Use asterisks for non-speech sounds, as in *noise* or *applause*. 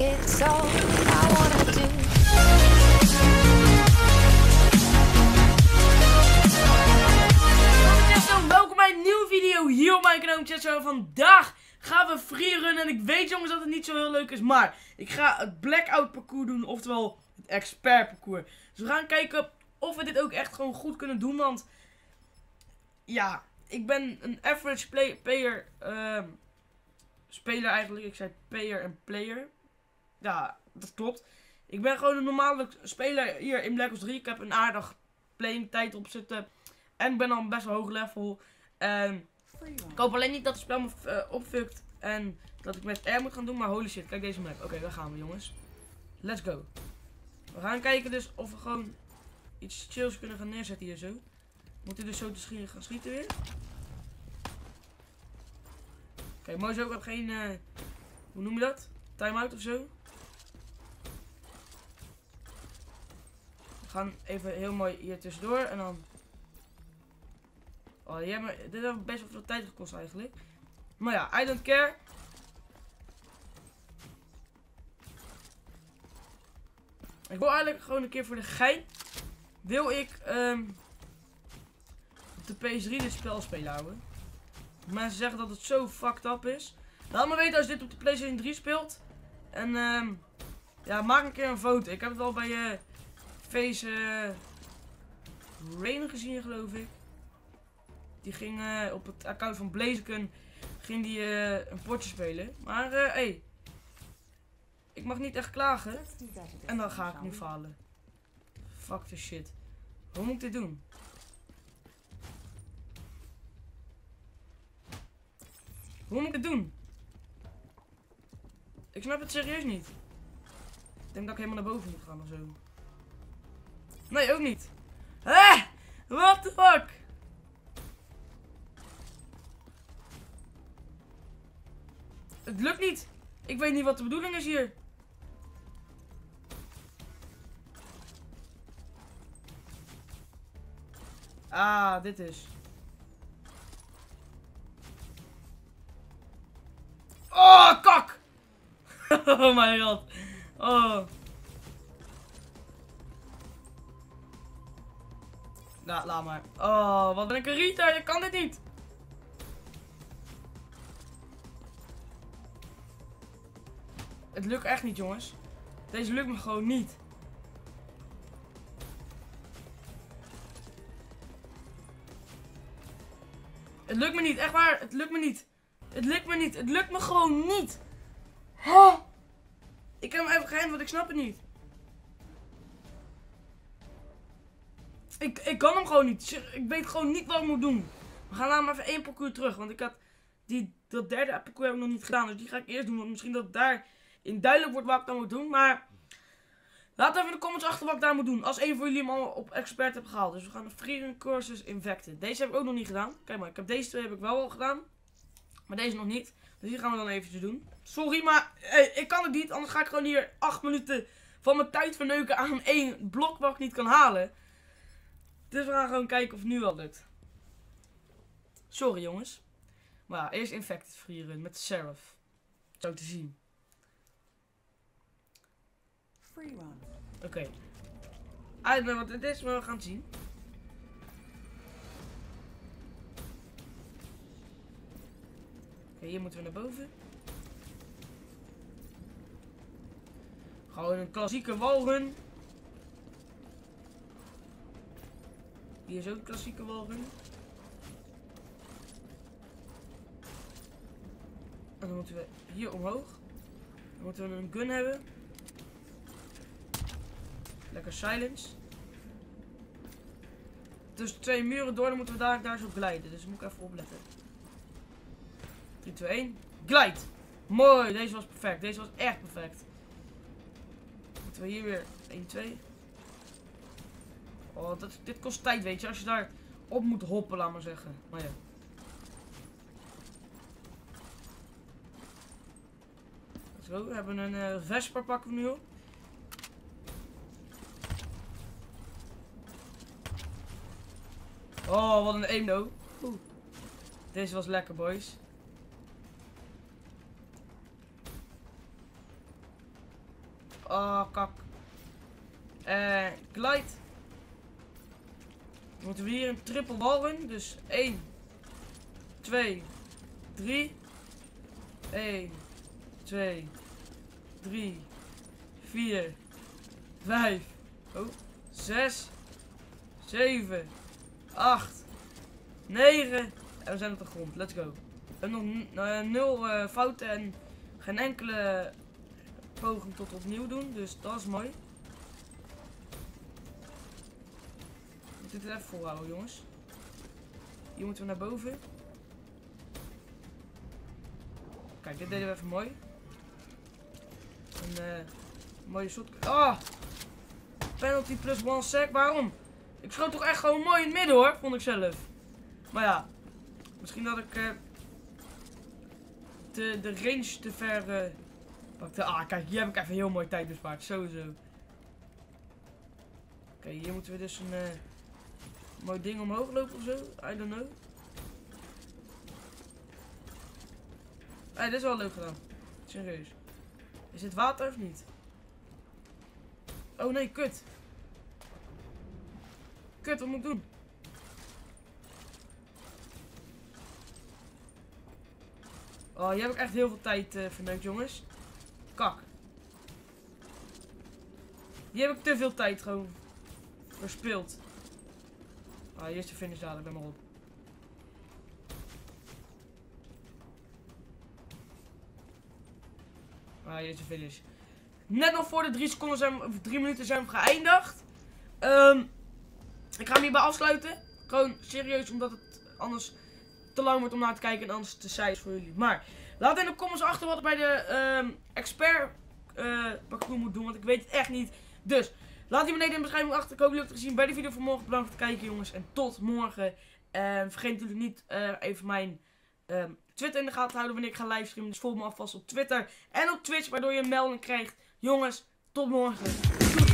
It's all I wanna do. Welkom bij een nieuwe video hier op mijn kanaal. Vandaag gaan we freerunnen en ik weet jongens dat het niet zo heel leuk is, maar ik ga het blackout parcours doen, oftewel het expert parcours. Dus we gaan kijken of we dit ook echt gewoon goed kunnen doen, want ja, ik ben een average play player, ehm, speler eigenlijk. Ik zei player en player. Ja, dat klopt. Ik ben gewoon een normale speler hier in Black Ops 3. Ik heb een aardig playing tijd op zitten. En ik ben al best wel hoog level. En ik hoop alleen niet dat het spel me uh, opfukt. En dat ik met R moet gaan doen. Maar holy shit, kijk deze map. Oké, daar gaan we jongens. Let's go. We gaan kijken dus of we gewoon iets chills kunnen gaan neerzetten hier zo. Moet hij dus zo te schieten, gaan schieten weer. Oké, mooi zo. Ik heb geen, uh, hoe noem je dat? Time-out of zo. Gaan even heel mooi hier tussendoor en dan... Oh, die hebben, dit heeft best wel veel tijd gekost eigenlijk. Maar ja, I don't care. Ik wil eigenlijk gewoon een keer voor de gein. Wil ik um, op de PS3 dit spel spelen houden. Mensen zeggen dat het zo fucked up is. Laat me weten als je dit op de PlayStation 3 speelt. En um, ja, maak een keer een foto. Ik heb het al bij je uh, Face uh, Rain gezien geloof ik. Die ging uh, op het account van Blaziken ging die uh, een potje spelen. Maar hé, hey, ik mag niet echt klagen. En dan ga ik nu falen. Fuck the shit. Hoe moet ik dit doen? Hoe moet ik het doen? Ik snap het serieus niet. Ik denk dat ik helemaal naar boven moet gaan of zo. Nee, ook niet. Hé! What the fuck? Het lukt niet. Ik weet niet wat de bedoeling is hier. Ah, dit is. Oh, kak! *laughs* oh mijn god. Oh. Nou, laat maar. Oh, wat ben ik een retard. Ik kan dit niet. Het lukt echt niet, jongens. Deze lukt me gewoon niet. Het lukt me niet, echt waar. Het lukt me niet. Het lukt me niet. Het lukt me gewoon niet. Ik heb hem even geheim, want ik snap het niet. Ik, ik kan hem gewoon niet. Ik weet gewoon niet wat ik moet doen. We gaan namelijk even één parcours terug. Want ik had die, dat derde parcours heb ik nog niet gedaan. Dus die ga ik eerst doen. Want misschien dat daar in duidelijk wordt wat ik dan moet doen. Maar laat even in de comments achter wat ik daar moet doen. Als een van jullie hem al op expert hebt gehaald. Dus we gaan de Freedom Courses Infected. Deze heb ik ook nog niet gedaan. Kijk maar, ik heb deze twee heb ik wel al gedaan. Maar deze nog niet. Dus die gaan we dan eventjes doen. Sorry, maar hey, ik kan het niet. Anders ga ik gewoon hier 8 minuten van mijn tijd verneuken aan één blok wat ik niet kan halen. Dus we gaan gewoon kijken of het nu wel lukt. Sorry jongens. Maar ja, eerst Infected Free Run met Seraph. Zo te zien. Free run. Oké. Okay. Ik weet wat het is, maar we gaan het zien. Okay, hier moeten we naar boven. Gewoon een klassieke walrun. Hier is ook een klassieke walrun. En dan moeten we hier omhoog. Dan moeten we een gun hebben. Lekker silence. Tussen twee muren door, dan moeten we daar, daar zo glijden. Dus moet ik even opletten. 3, 2, 1. Glide. Mooi. Deze was perfect. Deze was echt perfect. Moeten we hier weer 1, 2. Oh, dat, dit kost tijd, weet je. Als je daar op moet hoppen, laat maar zeggen. Maar ja. Go. We hebben een uh, pakken nu. Oh, wat een aim no. Deze was lekker, boys. Oh, kak. Eh, glide. Dan moeten we hier een triple wallrun. Dus 1, 2, 3. 1, 2, 3, 4, 5, oh, 6, 7, 8, 9. En we zijn op de grond. Let's go. We hebben nog eh, nul eh, fouten en geen enkele poging tot opnieuw doen. Dus dat is mooi. Moeten het even volhouden, jongens. Hier moeten we naar boven. Kijk, dit deden we even mooi. Een eh, mooie shot. Ah! Penalty plus one sec. Waarom? Ik schoot toch echt gewoon mooi in het midden hoor, vond ik zelf. Maar ja, misschien dat ik eh, de, de range te ver eh, pakte. Ah, kijk, hier heb ik even heel mooi tijd bespaard. Sowieso. Oké, hier moeten we dus een mooi ding omhoog lopen of zo. I don't know. Hey, dit is wel leuk gedaan. Serieus. Is dit water of niet? Oh nee, kut. Kut, wat moet ik doen? Oh, hier heb ik echt heel veel tijd uh, verneukt, jongens. Kak. Hier heb ik te veel tijd gewoon verspild. Ah, hier is de finish dadelijk, ben maar op. Ah, hier is de finish. Net nog voor de drie seconden zijn, of drie minuten zijn we geëindigd. Ehm, ik ga hem hierbij afsluiten. Gewoon serieus, omdat het anders te lang wordt om naar te kijken en anders te saai is voor jullie. Maar laat in de comments achter wat ik bij de ehm, expert uh, parcours moet doen, want ik weet het echt niet. Dus laat die beneden in de beschrijving achter. Ik hoop jullie het gezien bij de video van morgen. Bedankt voor het kijken jongens en tot morgen. En vergeet natuurlijk niet uh, even mijn um, Twitter in de gaten te houden wanneer ik ga livestreamen. Dus volg me alvast op Twitter en op Twitch, waardoor je een melding krijgt. Jongens, tot morgen.